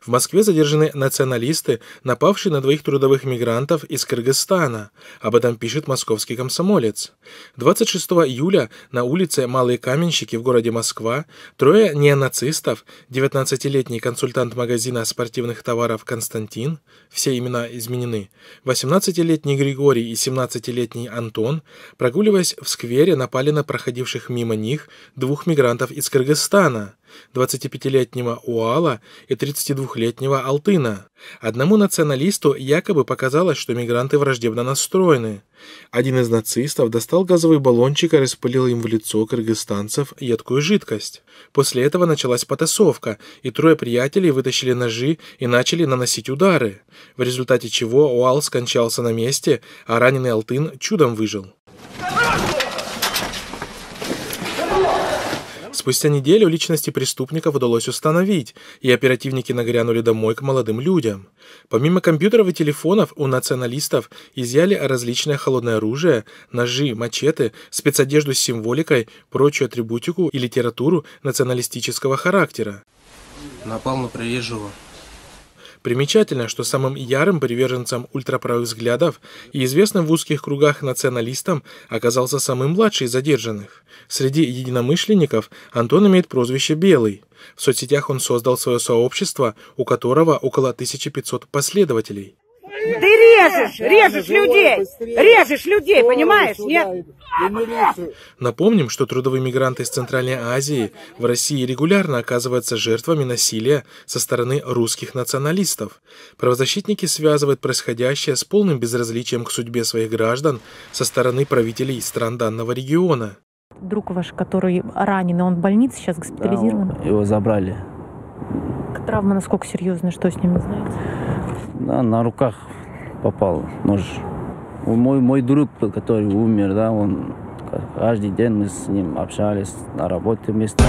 В Москве задержаны националисты, напавшие на двоих трудовых мигрантов из Кыргызстана. Об этом пишет московский комсомолец. 26 июля на улице Малые Каменщики в городе Москва трое неонацистов, 19-летний консультант магазина спортивных товаров Константин, все имена изменены, 18-летний Григорий и 17-летний Антон, прогуливаясь в сквере, напали на проходивших мимо них двух мигрантов из Кыргызстана. 25-летнего Уала и 32-летнего Алтына. Одному националисту якобы показалось, что мигранты враждебно настроены. Один из нацистов достал газовый баллончик и распылил им в лицо кыргызстанцев едкую жидкость. После этого началась потасовка, и трое приятелей вытащили ножи и начали наносить удары, в результате чего Уал скончался на месте, а раненый Алтын чудом выжил. Спустя неделю личности преступников удалось установить, и оперативники нагрянули домой к молодым людям. Помимо компьютеров и телефонов, у националистов изъяли различное холодное оружие, ножи, мачете, спецодежду с символикой, прочую атрибутику и литературу националистического характера. Напал на приезжего. Примечательно, что самым ярым приверженцем ультраправых взглядов и известным в узких кругах националистом оказался самый младший из задержанных. Среди единомышленников Антон имеет прозвище «Белый». В соцсетях он создал свое сообщество, у которого около 1500 последователей. Ты режешь, режешь людей, режешь людей, понимаешь, нет? Напомним, что трудовые мигранты из Центральной Азии в России регулярно оказываются жертвами насилия со стороны русских националистов. Правозащитники связывают происходящее с полным безразличием к судьбе своих граждан со стороны правителей стран данного региона. Друг ваш, который ранен, он в больнице сейчас госпитализирован? Да, его забрали. Травма насколько серьезная, что с ним не знаете? Да, на руках попал нож. Мой, мой друг, который умер, да, он каждый день мы с ним общались на работе вместе.